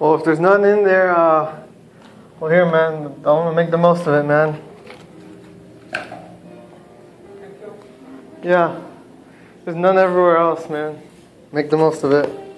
Well, if there's none in there, uh, well, here, man, I'm gonna make the most of it, man. Yeah. There's none everywhere else, man. Make the most of it.